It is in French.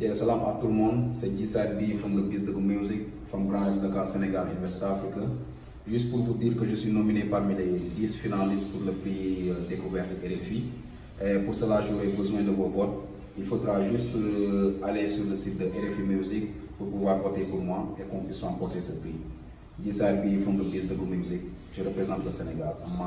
Yeah, salam à tout le monde. C'est Jissad B from the Biz de Music, from Grand Dakar, Sénégal et West Africa. Juste pour vous dire que je suis nominé parmi les 10 finalistes pour le prix euh, découverte RFI. Et pour cela, j'aurai besoin de vos votes. Il faudra juste euh, aller sur le site de RFI Music pour pouvoir voter pour moi et qu'on puisse remporter ce prix. Jissad B from the Biz de Music. Je représente le Sénégal en